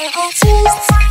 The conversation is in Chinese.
artists